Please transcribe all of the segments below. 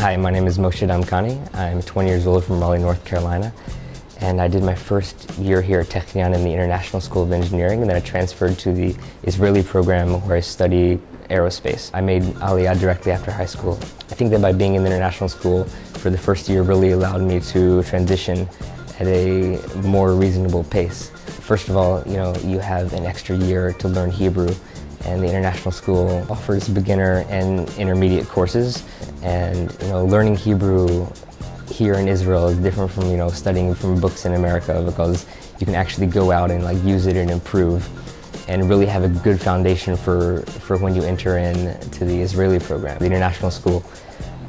Hi, my name is Moshe Damkani. I'm 20 years old from Raleigh, North Carolina. And I did my first year here at Technion in the International School of Engineering, and then I transferred to the Israeli program where I study aerospace. I made Aliyah directly after high school. I think that by being in the international school for the first year really allowed me to transition at a more reasonable pace. First of all, you know, you have an extra year to learn Hebrew and the international school offers beginner and intermediate courses and you know learning Hebrew here in Israel is different from you know studying from books in America because you can actually go out and like use it and improve and really have a good foundation for, for when you enter in to the Israeli program. The international school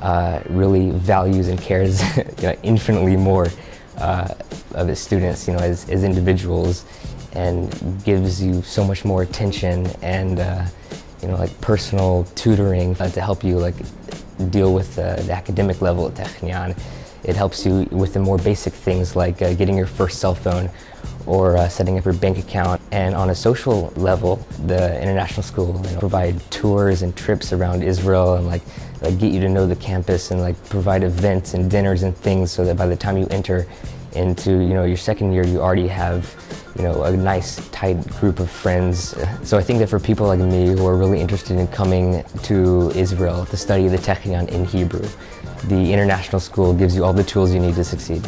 uh, really values and cares you know, infinitely more uh, of its students, you know, as, as individuals and gives you so much more attention and uh, you know like personal tutoring uh, to help you like deal with the academic level at Technion. It helps you with the more basic things like uh, getting your first cell phone or uh, setting up your bank account. And on a social level, the international school you know, provide tours and trips around Israel and like, like get you to know the campus and like provide events and dinners and things so that by the time you enter into you know your second year, you already have you know, a nice tight group of friends. So I think that for people like me who are really interested in coming to Israel to study the Technion in Hebrew, the international school gives you all the tools you need to succeed.